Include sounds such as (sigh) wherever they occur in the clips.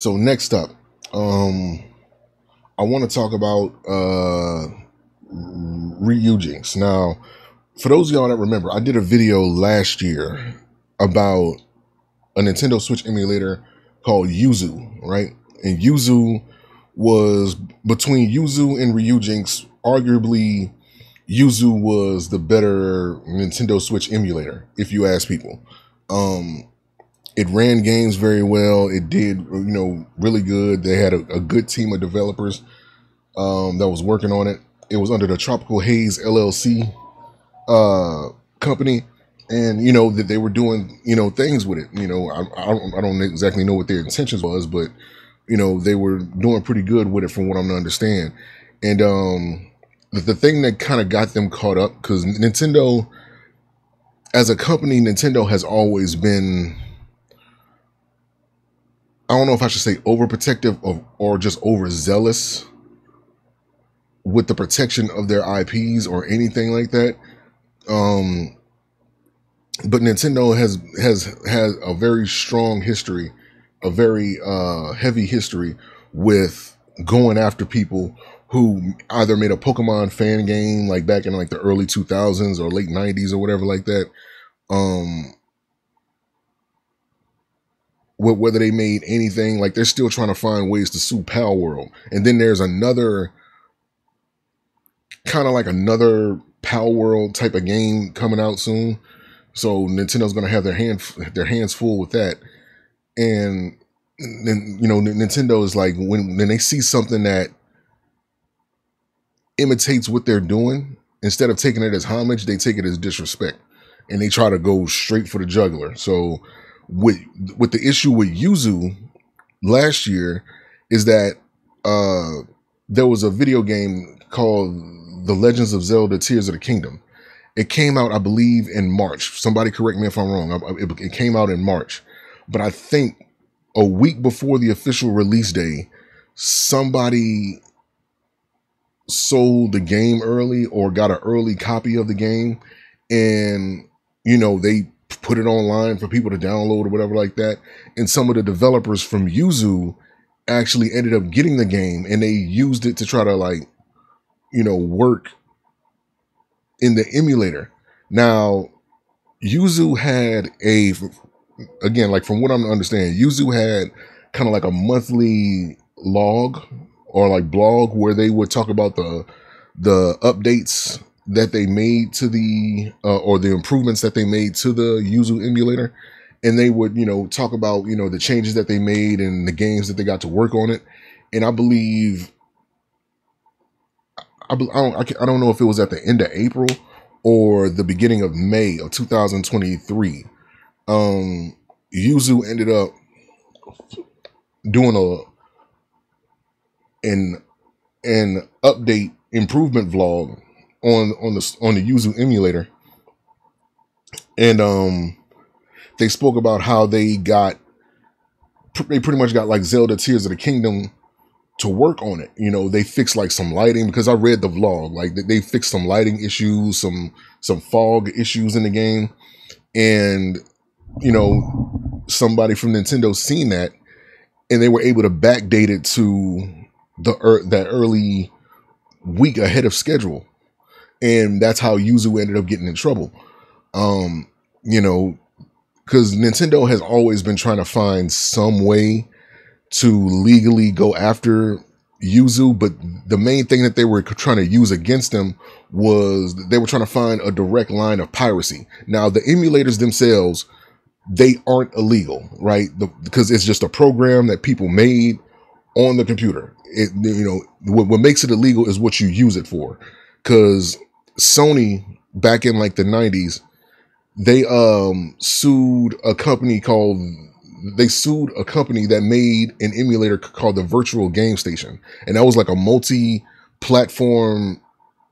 So next up, um, I want to talk about uh, Ryujinx. Now, for those of y'all that remember, I did a video last year about a Nintendo Switch emulator called Yuzu, right? And Yuzu was between Yuzu and Ryujinx, arguably Yuzu was the better Nintendo Switch emulator, if you ask people. Um, it ran games very well. It did, you know, really good. They had a, a good team of developers um, that was working on it. It was under the Tropical Haze LLC uh, company, and you know that they were doing, you know, things with it. You know, I, I don't, I don't exactly know what their intentions was, but you know, they were doing pretty good with it, from what I'm to understand. And um, the, the thing that kind of got them caught up because Nintendo, as a company, Nintendo has always been I don't know if I should say overprotective of, or just overzealous with the protection of their IPs or anything like that. Um, but Nintendo has has has a very strong history, a very uh, heavy history with going after people who either made a Pokemon fan game like back in like the early 2000s or late 90s or whatever like that. Um, whether they made anything like they're still trying to find ways to sue Palworld and then there's another kind of like another Palworld type of game coming out soon. So nintendo's going to have their hand their hands full with that. And then you know nintendo is like when when they see something that imitates what they're doing instead of taking it as homage they take it as disrespect. And they try to go straight for the juggler. So with with the issue with Yuzu last year is that uh there was a video game called The Legends of Zelda Tears of the Kingdom. It came out, I believe, in March. Somebody correct me if I'm wrong. It, it came out in March, but I think a week before the official release day, somebody sold the game early or got an early copy of the game, and you know they put it online for people to download or whatever like that. And some of the developers from Yuzu actually ended up getting the game and they used it to try to like, you know, work in the emulator. Now, Yuzu had a again, like from what I'm understanding, Yuzu had kind of like a monthly log or like blog where they would talk about the the updates that they made to the uh, or the improvements that they made to the Yuzu emulator, and they would you know talk about you know the changes that they made and the games that they got to work on it, and I believe I, I don't I, don't know if it was at the end of April or the beginning of May of 2023. Um, Yuzu ended up doing a an an update improvement vlog on on the on the Yuzu emulator, and um, they spoke about how they got they pretty much got like Zelda Tears of the Kingdom to work on it. You know, they fixed like some lighting because I read the vlog. Like they fixed some lighting issues, some some fog issues in the game, and you know, somebody from Nintendo seen that, and they were able to backdate it to the er- that early week ahead of schedule and that's how Yuzu ended up getting in trouble. Um, you know, because Nintendo has always been trying to find some way to legally go after Yuzu, but the main thing that they were trying to use against them was they were trying to find a direct line of piracy. Now, the emulators themselves, they aren't illegal, right? Because it's just a program that people made on the computer. It, you know, what, what makes it illegal is what you use it for. Because Sony back in like the 90s, they um sued a company called they sued a company that made an emulator called the Virtual Game Station. And that was like a multi-platform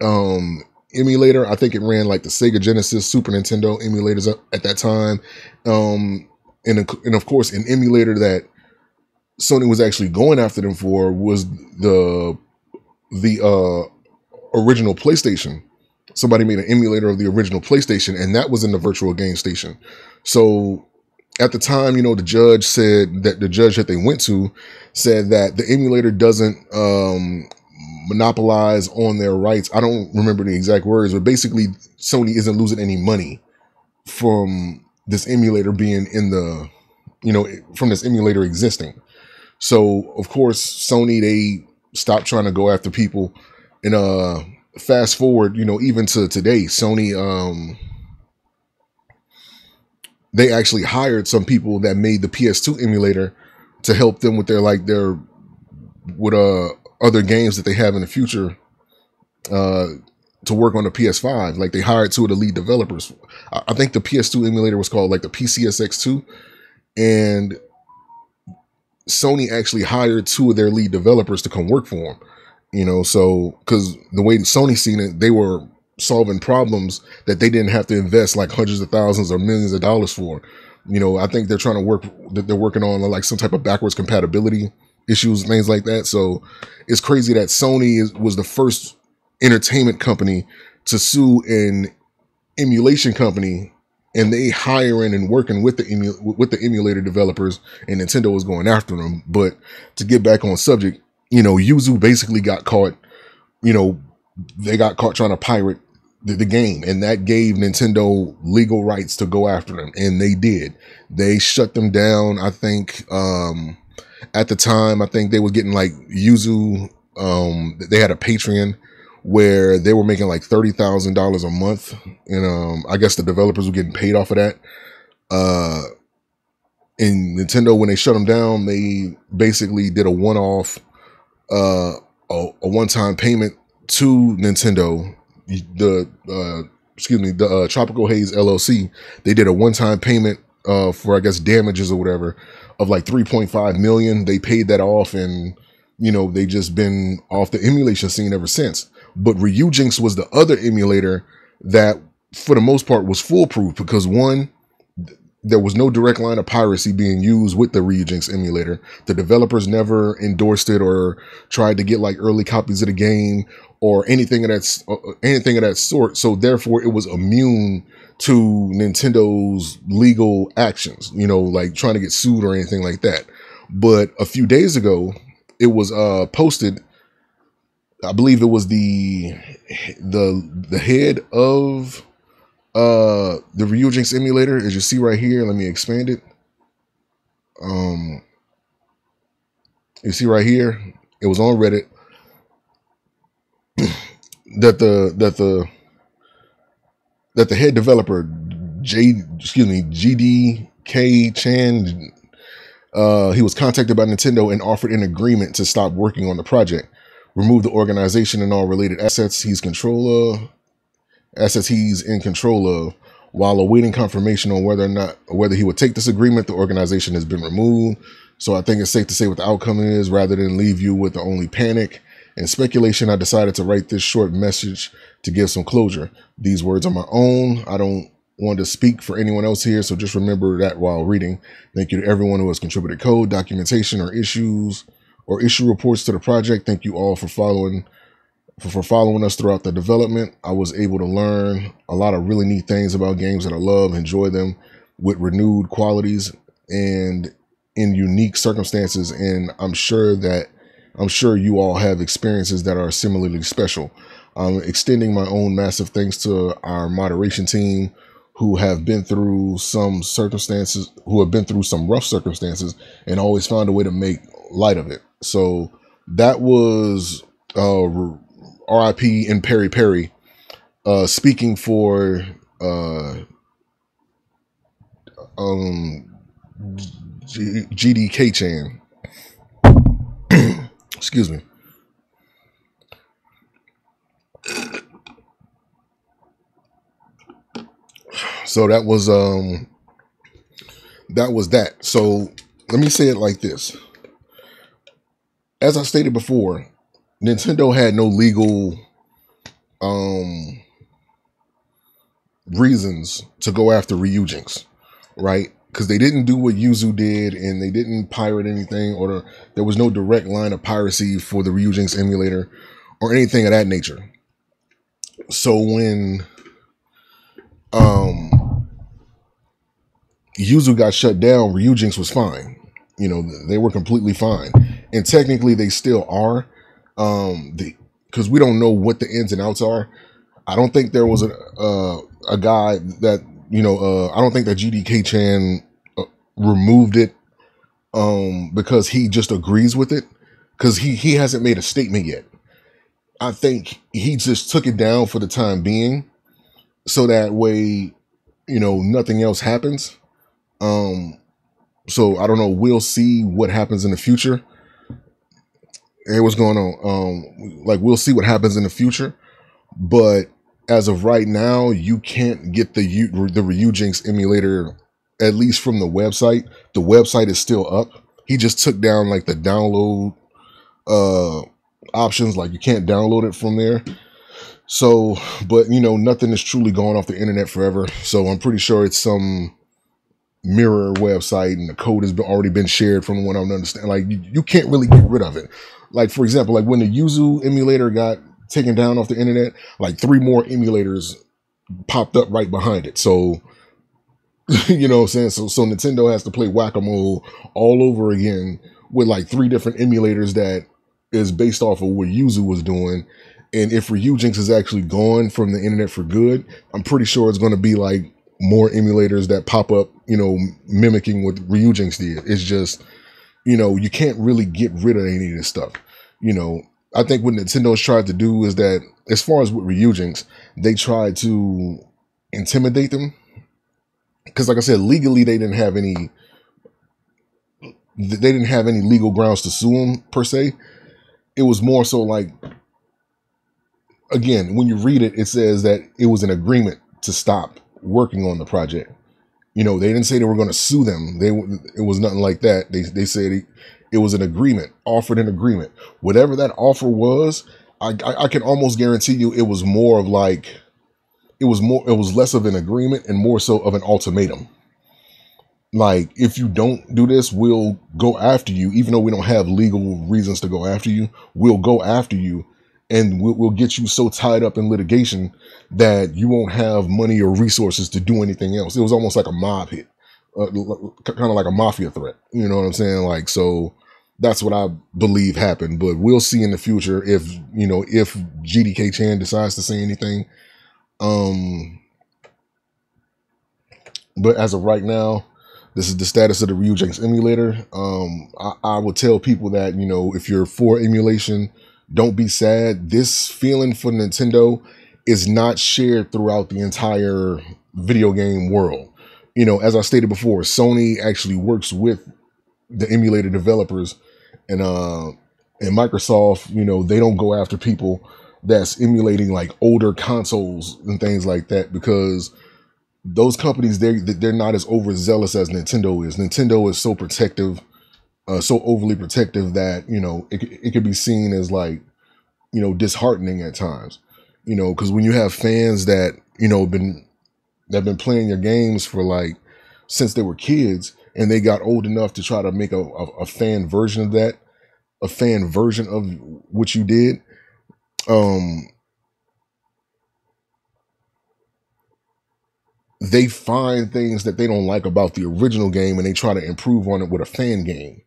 um emulator. I think it ran like the Sega Genesis, Super Nintendo emulators at that time. Um and and of course an emulator that Sony was actually going after them for was the the uh original PlayStation somebody made an emulator of the original PlayStation, and that was in the virtual game station. So at the time, you know, the judge said that the judge that they went to said that the emulator doesn't um, monopolize on their rights. I don't remember the exact words, but basically, Sony isn't losing any money from this emulator being in the, you know, from this emulator existing. So of course, Sony they stopped trying to go after people, and uh, fast forward, you know, even to today, Sony um they actually hired some people that made the PS2 emulator to help them with their like their with uh other games that they have in the future uh to work on the PS5. Like they hired two of the lead developers. I, think the PS2 emulator was called like the PCSX2 and Sony actually hired two of their lead developers to come work for them. You know, so because the way Sony seen it, they were solving problems that they didn't have to invest like hundreds of thousands or millions of dollars for. You know, I think they're trying to work that they're working on like some type of backwards compatibility issues, things like that. So it's crazy that Sony is, was the first entertainment company to sue an emulation company and they hiring and working with the emu- with the emulator developers and Nintendo was going after them. But to get back on subject, you know, Yuzu basically got caught, you know, they got caught trying to pirate the, the, game and that gave Nintendo legal rights to go after them and they did. They shut them down. I think um at the time I think they were getting like Yuzu um they had a Patreon where they were making like $30,000 a month and um I guess the developers were getting paid off of that. Uh in Nintendo when they shut them down, they basically did a one-off uh a, a one-time payment to Nintendo the uh, excuse me the uh, Tropical Haze LLC they did a one time payment uh, for I guess damages or whatever of like 3.5 million. They paid that off and you know they just been off the emulation scene ever since. But Ryujinx was the other emulator that for the most part was foolproof because one there was no direct line of piracy being used with the Ryujinx emulator. The developers never endorsed it or tried to get like early copies of the game or anything of that uh, uh, anything of that sort. So therefore, it was immune to Nintendo's legal actions. You know, like trying to get sued or anything like that. But a few days ago, it was uh, posted. I believe it was the the the head of uh the Ryujinx emulator, as you see right here. Let me expand it. Um, you see right here, it was on Reddit (clears throat) that the that the that the head developer J excuse me GDK Chan uh, he was contacted by Nintendo and offered an agreement to stop working on the project, remove the organization and all related assets he's control he's in control of, while awaiting confirmation on whether or not whether he would take this agreement. The organization has been removed, so I think it's safe to say what the outcome is, rather than leave you with the only panic and speculation, I decided to write this short message to give some closure. These words are my own. I don't want to speak for anyone else here, so just remember that while reading. Thank you to everyone who has contributed code, documentation, or issues or issue reports to the project. Thank you all for following for, following us throughout the development. I was able to learn a lot of really neat things about games that I love, enjoy them with renewed qualities and in unique circumstances. And I'm sure that I'm sure you all have experiences that are similarly special. I'm extending my own massive thanks to our moderation team who have been through some circumstances, who have been through some rough circumstances and always found a way to make light of it. So that was uh, RIP and Perry Perry uh, speaking for uh, um, GDK Chan. (clears throat) Excuse me. So that was um that was that. So let me say it like this. As I stated before, Nintendo had no legal um reasons to go after Ryujinx, right? because they didn't do what Yuzu did and they didn't pirate anything or the, there was no direct line of piracy for the Ryujinx emulator or anything of that nature. So when um Yuzu got shut down, Ryujinx was fine. You know, they were completely fine, and technically they still are. Um, the because we don't know what the ins and outs are. I don't think there was a uh, a guy that you know. Uh, I don't think that GDK Chan uh, removed it um because he just agrees with it because he he hasn't made a statement yet. I think he just took it down for the time being, so that way, you know, nothing else happens. Um, so I don't know. We'll see what happens in the future. Hey, what's going on? Um, like we'll see what happens in the future, but as of right now, you can't get the the Ryujinx emulator at least from the website. The website is still up. He just took down like the download uh options, like you can't download it from there. So, but you know, nothing is truly going off the internet forever. So I'm pretty sure it's some mirror website and the code has been, already been shared from what I'm understanding. Like you, you can't really get rid of it. Like for example, like when the Yuzu emulator got taken down off the internet, like three more emulators popped up right behind it. So (laughs) you know what I'm saying? So so Nintendo has to play whack-a-mole all over again with like three different emulators that is based off of what Yuzu was doing. And if Ryujinx is actually gone from the internet for good, I'm pretty sure it's going to be like more emulators that pop up, you know, mimicking what Ryujinx did. It's just, you know, you can't really get rid of any of this stuff. You know, I think what Nintendo's tried to do is that, as far as with Ryujinx, they tried to intimidate them. Because, like I said, legally they didn't have any, they didn't have any legal grounds to sue them per se it was more so like again when you read it it says that it was an agreement to stop working on the project. You know they didn't say they were going to sue them. They it was nothing like that. They, they said it, it was an agreement offered an agreement. Whatever that offer was I, I, I can almost guarantee you it was more of like it was more it was less of an agreement and more so of an ultimatum. Like if you don't do this we'll go after you. Even though we don't have legal reasons to go after you we'll go after you and we'll, we'll get you so tied up in litigation that you won't have money or resources to do anything else. It was almost like a mob hit uh, kind of like a mafia threat you know what i'm saying? Like so that's what i believe happened but we'll see in the future if you know if gdk chan decides to say anything. Um but as of right now this is the status of the Ryujinx emulator. Um, I, I tell people that, you know, if you're for emulation, don't be sad. This feeling for Nintendo is not shared throughout the entire video game world. You know, as I stated before, Sony actually works with the emulator developers and uh and Microsoft, you know, they don't go after people that's emulating like older consoles and things like that because those companies they they're not as overzealous as Nintendo is. Nintendo is so protective, uh, so overly protective that you know it it could be seen as like you know disheartening at times. You know, because when you have fans that you know been that been playing your games for like since they were kids and they got old enough to try to make a, a, a fan version of that, a fan version of what you did. Um, they find things that they don't like about the original game and they try to improve on it with a fan game.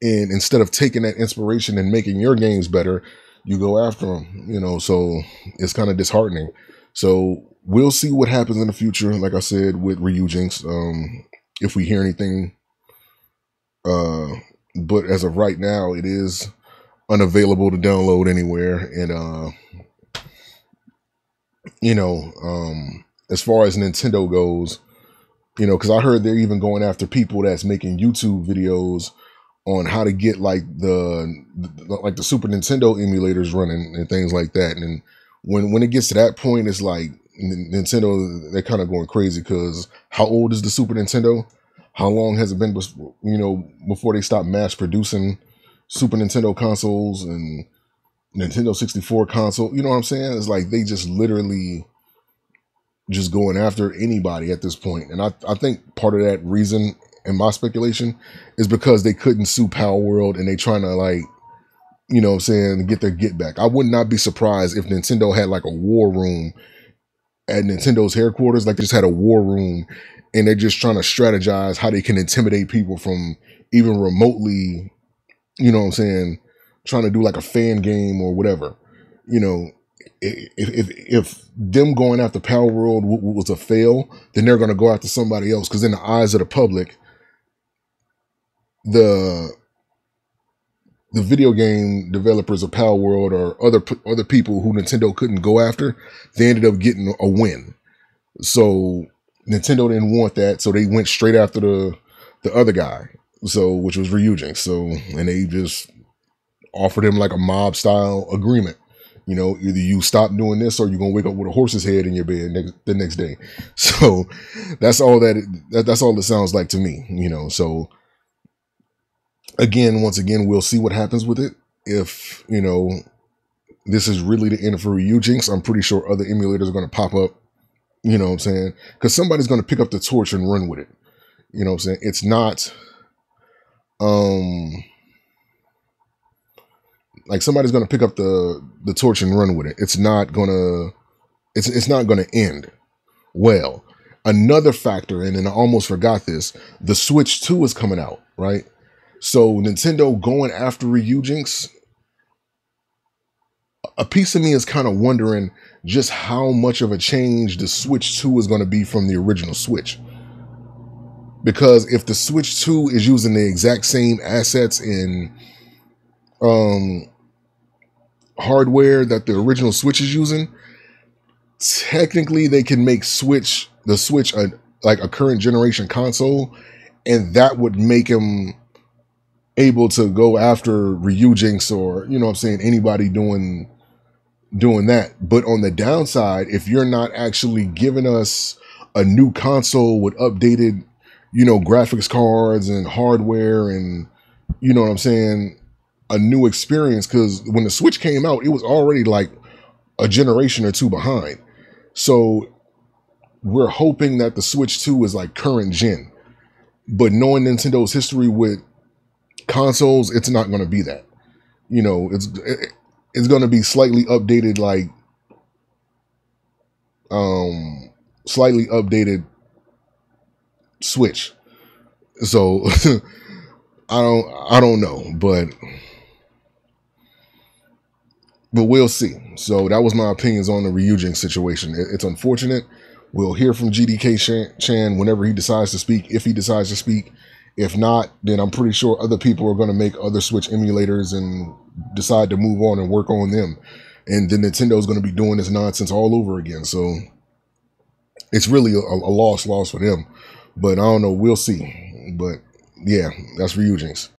And instead of taking that inspiration and making your games better, you go after them, you know, so it's kind of disheartening. So we'll see what happens in the future. Like I said, with Ryujinx, um, if we hear anything, uh, but as of right now, it is unavailable to download anywhere. And, uh, you know, um, as far as Nintendo goes, you know, because I heard they're even going after people that's making YouTube videos on how to get like the, the, like the Super Nintendo emulators running and things like that. And when when it gets to that point, it's like Nintendo they're kind of going crazy because how old is the Super Nintendo? How long has it been, you know, before they stopped mass producing Super Nintendo consoles and Nintendo 64 console? You know what I'm saying? It's like they just literally just going after anybody at this point. And I, I think part of that reason, in my speculation, is because they couldn't sue Palworld and they trying to like, you know what I'm saying, get their get back. I would not be surprised if Nintendo had like a war room at Nintendo's headquarters. Like they just had a war room and they're just trying to strategize how they can intimidate people from even remotely, you know what I'm saying, trying to do like a fan game or whatever. You know, if if, if them going after Palworld was a fail, then they're going to go after somebody else because in the eyes of the public, the the video game developers of Palworld or other other people who Nintendo couldn't go after, they ended up getting a win. So Nintendo didn't want that, so they went straight after the the other guy. So which was Ryujin. So and they just offered him like a mob style agreement. You know, either you stop doing this or you're gonna wake up with a horse's head in your bed next, the next day. (laughs) So that's all that, it, that that's all it sounds like to me. You know, so again, once again, we'll see what happens with it. If, you know, this is really the end for Ryujinx, I'm pretty sure other emulators are going to pop up. You know what I'm saying? Because somebody's going to pick up the torch and run with it. You know what I'm saying? It's not, um, like somebody's going to pick up the the torch and run with it. It's not going to, it's it's not going to end well. Another factor, and then I almost forgot this: the Switch Two is coming out, right? So Nintendo going after Ryujinx, a piece of me is kind of wondering just how much of a change the Switch 2 is going to be from the original Switch. Because if the Switch 2 is using the exact same assets in um, hardware that the original Switch is using, technically they can make Switch the Switch a like a current generation console, and that would make them able to go after Ryujinx or you know what I'm saying anybody doing doing that. But on the downside, if you're not actually giving us a new console with updated, you know, graphics cards and hardware and you know what I'm saying, a new experience cuz when the Switch came out, it was already like a generation or two behind. So we're hoping that the Switch 2 is like current gen. But knowing Nintendo's history with consoles, it's not going to be that. You know, it's it, it's going to be slightly updated, like um, slightly updated Switch. So (laughs) I don't I don't know, but but we'll see. So that was my opinions on the Ryujin situation. It, it's unfortunate. We'll hear from GDK Chan whenever he decides to speak, if he decides to speak. If not, then I'm pretty sure other people are going to make other Switch emulators and decide to move on and work on them. And then Nintendo is going to be doing this nonsense all over again. So it's really a, a loss, loss for them. But I don't know. We'll see. But yeah, that's Ryujinx.